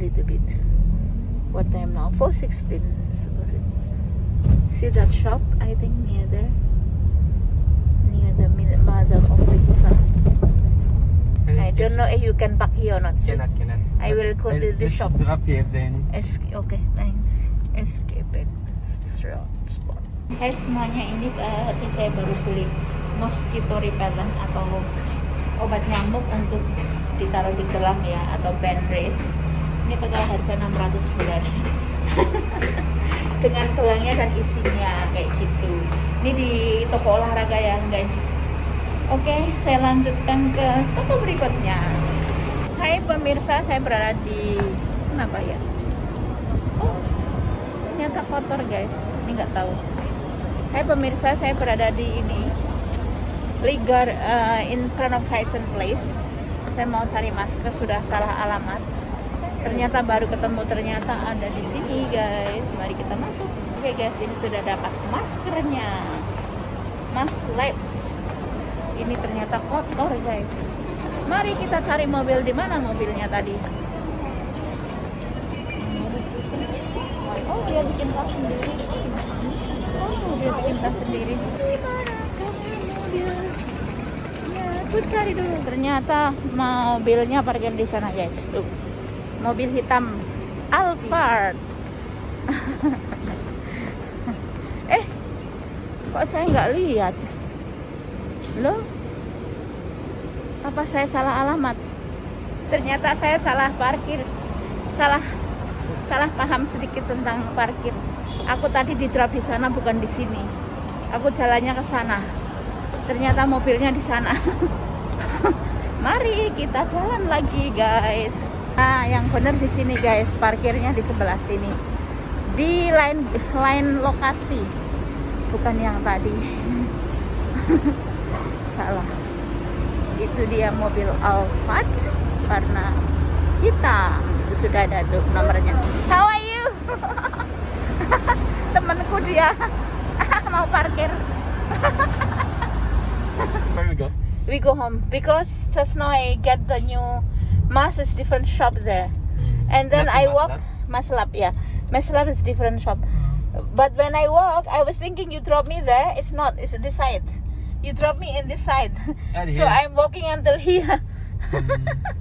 out a little bit. What time now? 4.16. Sorry. See that shop? I think near there. Near the mi- mother of pizza. I don't know if you can park here or not. See? Cannot, cannot. I will go to the Let's shop. drop here then. Es Oke, thanks. Escape it. Short spot. Hai semuanya, ini eh, tadi saya baru beli mosquito repellent atau obat nyamuk untuk ditaruh di gelang ya atau band race. Ini total harga 600 bulan. Dengan gelangnya dan isinya kayak gitu. Ini di toko olahraga ya, guys. Oke, saya lanjutkan ke toko berikutnya. Hai pemirsa, saya berada di kenapa ya? Oh, ternyata kotor guys. Ini nggak tahu. Hai pemirsa, saya berada di ini Ligar eh, in front of Place. Saya mau cari masker, sudah salah alamat. Ternyata baru ketemu, ternyata ada di sini guys. Mari kita masuk. Oke guys, ini sudah dapat maskernya. Mas Lab. Ini ternyata kotor guys. Mari kita cari mobil di mana mobilnya tadi. Oh, dia bikin tas sendiri. Oh, dia bikin tas sendiri. Di manakah mobil? Ya, aku cari dulu. Ternyata mobilnya parkir di sana, guys. Tuh. Mobil hitam Alphard. eh, kok saya nggak lihat? Loh? Apa saya salah alamat? Ternyata saya salah parkir. Salah salah paham sedikit tentang parkir. Aku tadi di drop di sana bukan di sini. Aku jalannya ke sana. Ternyata mobilnya di sana. Mari kita jalan lagi, guys. Nah, yang benar di sini, guys. Parkirnya di sebelah sini. Di lain lain lokasi. Bukan yang tadi. Salah. Itu dia mobil Alphard warna hitam. Itu sudah ada tuh nomornya. How are you? Temanku dia mau parkir. Where we go? We go home because just now I get the new Mas is different shop there. And then Not I walk Maslab? Yeah. Maslab is different shop. But when I walk, I was thinking you drop me there. It's not. It's this side. You drop me in this side. So. I'm walking until here. Hmm.